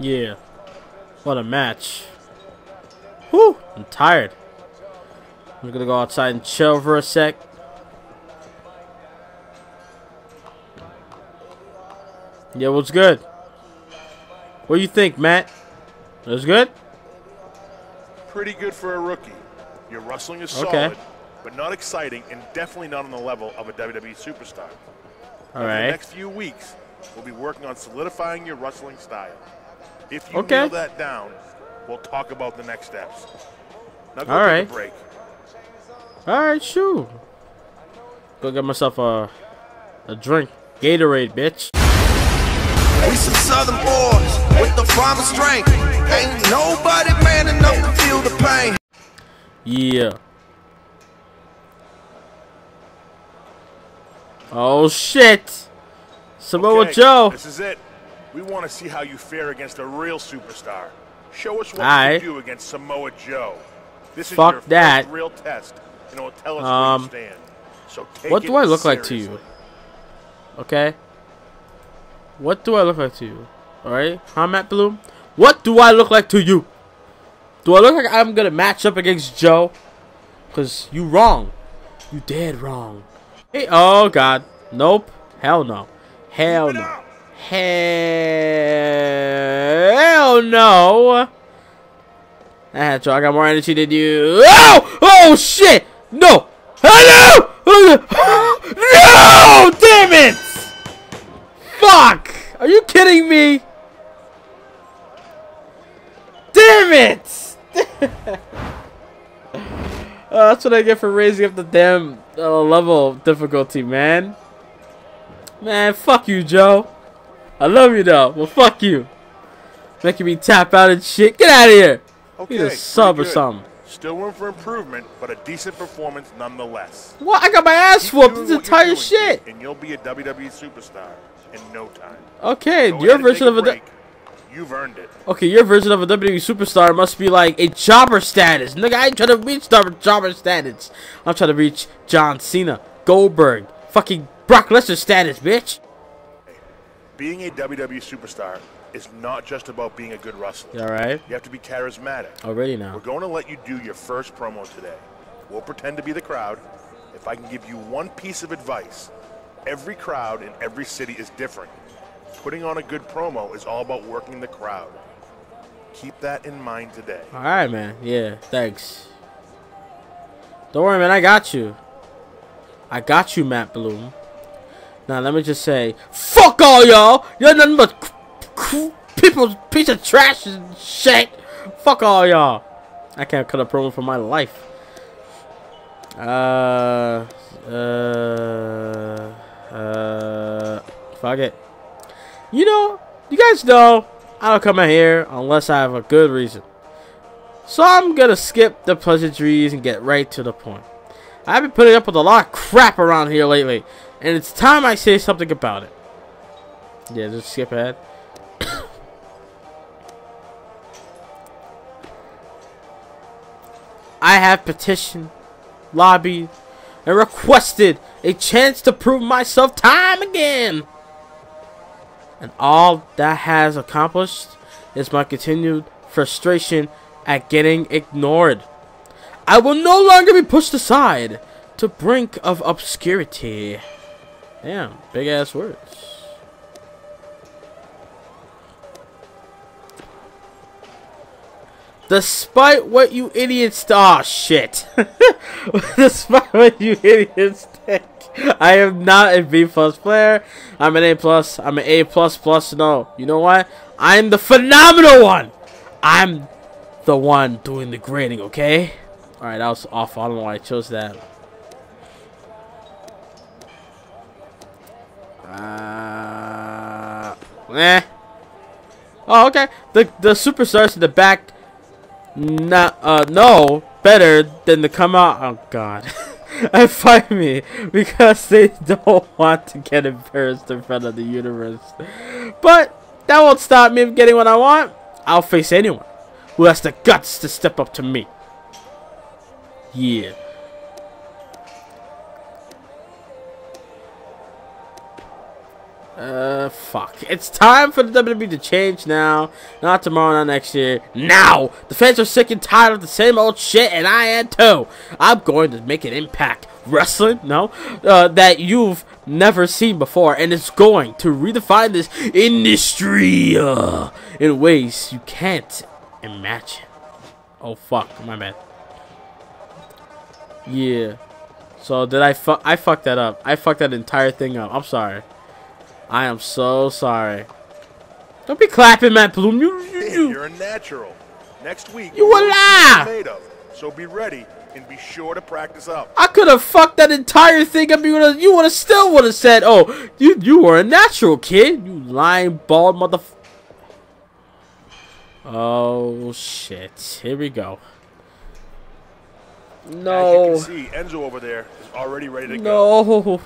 Yeah. What a match. Whew, I'm tired. I'm gonna go outside and chill for a sec. Yeah, what's good? What do you think, Matt? That's good? Pretty good for a rookie. Your wrestling is Okay. solid, but not exciting and definitely not on the level of a WWE superstar. All Over the next few weeks, we'll be working on solidifying your wrestling style. If you Okay. nail that down, we'll talk about the next steps. Now go All take right. a break. All right, shoot. Go get myself a a drink. Gatorade, bitch. We some southern boys with the farmer strength. Ain't nobody man enough to feel the pain. Yeah. Oh shit. Samoa Okay, Joe. This is it. We want to see how you fare against a real superstar. Show us what Aight. you do against Samoa Joe. This is Fuck your that. first real test, and it will tell us Um, where you stand. So take What do I look like to you? Okay. What do I look like to you? Alright? Huh, Matt Bloom? What do I look like to you? Do I look like I'm gonna match up against Joe? Cause you wrong. You dead wrong. Hey, oh god. Nope. Hell no. Hell no. Hell no. Ah, Joe, I got more energy than you. Oh! Oh shit! No! Hello! No! Damn it! Fuck! Are you kidding me? Damn it! Uh, that's what I get for raising up the damn uh, level difficulty, man. Man, fuck you, Joe. I love you though. Well, fuck you. Making me tap out and shit. Get out of here. Okay, Need a sub or something. Still room for improvement, but a decent performance nonetheless. What? I got my ass Keep whooped this entire shit. and you'll be a WWE superstar in no time. Okay, Go your version of a. break. You've earned it. Okay, your version of a WWE superstar must be like a jobber status. Nigga, I ain't trying to reach jobber status. I'm trying to reach John Cena, Goldberg, fucking Brock Lesnar status, bitch. Being a WWE superstar is not just about being a good wrestler. Alright? You have to be charismatic. Already now. We're going to let you do your first promo today. We'll pretend to be the crowd. If I can give you one piece of advice, every crowd in every city is different. Putting on a good promo is all about working the crowd. Keep that in mind today. Alright, man. Yeah, thanks. Don't worry, man. I got you. I got you, Matt Bloom. Now, let me just say, fuck all y'all. You're nothing but people's piece of trash and shit. Fuck all y'all. I can't cut a promo for my life. Uh, uh, uh, fuck it. You know, you guys know I don't come out here unless I have a good reason. So I'm gonna skip the pleasantries and get right to the point. I've been putting up with a lot of crap around here lately, and it's time I say something about it. Yeah, just skip ahead. I have petitioned, lobbied, and requested a chance to prove myself time again. And all that has accomplished is my continued frustration at getting ignored. I will no longer be pushed aside to brink of obscurity. Damn, big ass words. Despite what you idiots oh shit. Despite what you idiots think. I am not a B plus player. I'm an A plus. I'm an A plus plus. No. You know what? I'm the phenomenal one. I'm the one doing the grading, okay? Alright, that was awful. I don't know why I chose that. Uh, eh. Oh, okay. The the superstars in the back, not uh no better than to come out. Oh God, and fight me because they don't want to get embarrassed in front of the universe. But that won't stop me from getting what I want. I'll face anyone who has the guts to step up to me. Yeah. Uh, fuck. It's time for the WWE to change now. Not tomorrow, not next year. Now! The fans are sick and tired of the same old shit, and I am too. I'm going to make an impact. Wrestling? No. Uh, that you've never seen before, and it's going to redefine this industry uh, in ways you can't imagine. Oh, fuck. My bad. Yeah. So, did I fuck? I fucked that up. I fucked that entire thing up. I'm sorry. I am so sorry. Don't be clapping, Matt Bloom. You, you, you. you're a natural. Next week, You a lie. made of. So be ready and be sure to practice up. I could have fucked that entire thing up. You would have, you would have still would have said, "Oh, you, you were a natural kid, you lying bald mother." Oh shit! Here we go. No. As you No, can see, Enzo over there is already ready to go. no,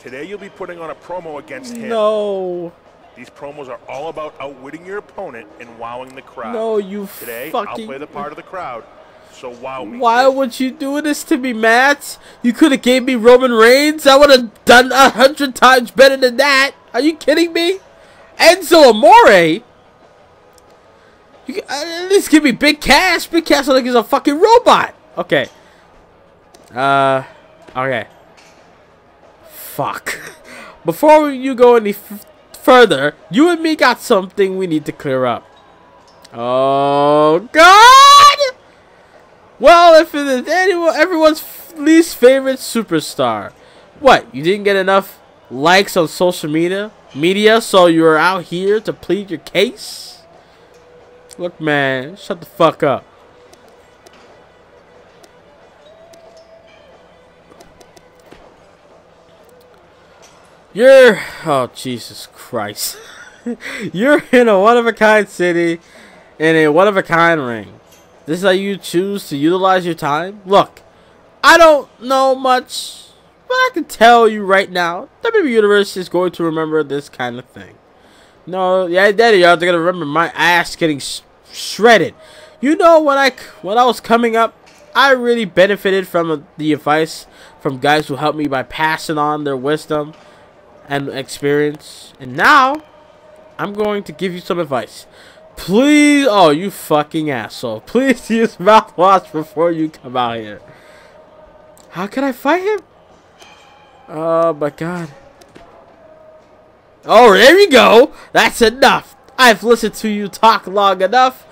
Today you'll be putting on a promo against him. no, These promos are all about outwitting your opponent and wowing the crowd. no! You Today I'll play the part of the crowd. So wow me. Why would you do this to me, Matt? You could have gave me Roman Reigns. I would have done a hundred times better than that. Are you kidding me? Enzo Amore. You uh, at least give me Big Cass. Big Cass like he's a fucking robot. Okay. Uh. Okay. Fuck. Before you go any further, you and me got something we need to clear up. Oh God! Well, if it is anyone, everyone's least favorite superstar, what? You didn't get enough likes on social media, media, so you're out here to plead your case? Look, man, shut the fuck up. You're oh Jesus Christ. You're in a one of a kind city in a one of a kind ring. This is how you choose to utilize your time? Look, I don't know much, but I can tell you right now, WWE Universe is going to remember this kind of thing. No, yeah, daddy, y'all, they're gonna remember my ass getting sh- shredded. You know, when I when I was coming up, I really benefited from uh, the advice from guys who helped me by passing on their wisdom and experience. And now, I'm going to give you some advice. Please, oh, you fucking asshole. Please use mouthwash before you come out here. How can I fight him? Oh my god. Oh, there you go. That's enough. I've listened to you talk long enough.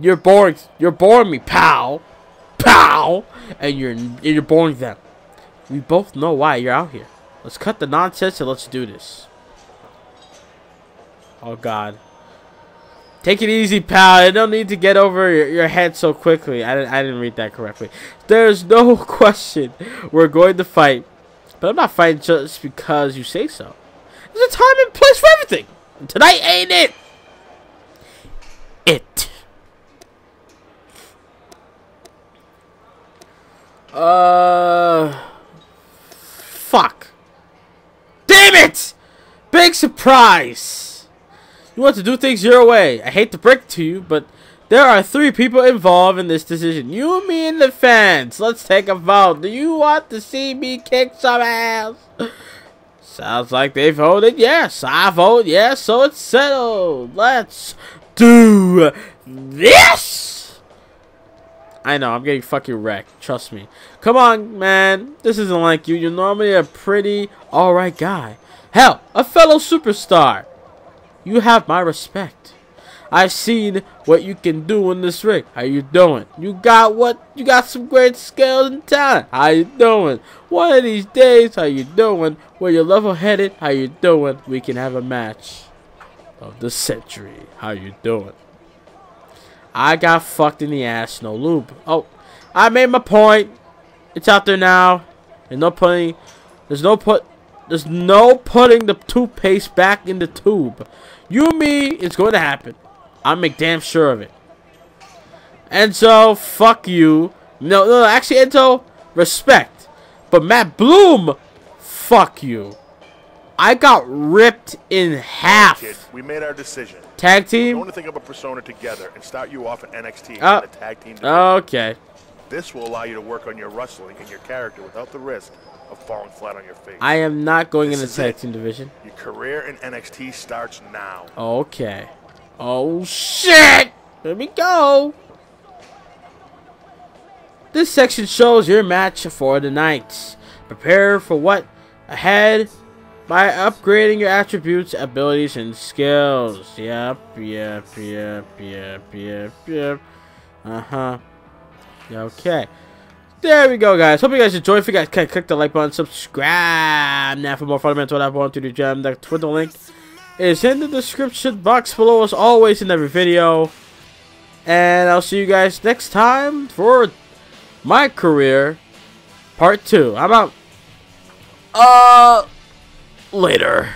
You're boring. You're boring me, pal. Pal. And you're you're boring them. We both know why you're out here. Let's cut the nonsense and let's do this. Oh God. Take it easy, pal. I don't need to get over your, your head so quickly. I didn't, I didn't read that correctly. There's no question we're going to fight. But I'm not fighting just because you say so. There's a time and place for everything. And tonight ain't it. It. Uh. Fuck. It! Big surprise! You want to do things your way. I hate to break it to you, but there are three people involved in this decision. You, me, and the fans. Let's take a vote. Do you want to see me kick some ass? Sounds like they voted yes. I vote yes, so it's settled. Let's do this! I know, I'm getting fucking wrecked. Trust me. Come on, man. This isn't like you. You're normally a pretty, alright guy. Hell, a fellow superstar. You have my respect. I've seen what you can do in this ring. How you doing? You got what? You got some great skills and talent. How you doing? One of these days, how you doing? Where you're level-headed. How you doing? We can have a match of the century. How you doing? I got fucked in the ass, no lube. Oh, I made my point. It's out there now. There's no putting. There's no put. There's no putting the toothpaste back in the tube. You and me, it's going to happen. I'll make damn sure of it. Enzo, fuck you. No, no, actually, Enzo, respect. But Matt Bloom, fuck you. I got ripped in half. Kid, we made our decision. Tag team? going to think of a persona together and start you off in NXT Uh, in the tag team. division. Okay. This will allow you to work on your wrestling and your character without the risk of falling flat on your face. I am not going This in the tag team division. Your career in NXT starts now. Okay. Oh shit! Here we go. This section shows your match for the night. Prepare for what ahead by upgrading your attributes, abilities, and skills. Yep, yep, yep, yep, yep, yep. Uh huh. Okay. There we go, guys. Hope you guys enjoyed. If you guys can click the like button, subscribe now for more fundamental that want to do gem. The Twitter link is in the description box below, as always, in every video. And I'll see you guys next time for my career part two. I'm out. Uh, later.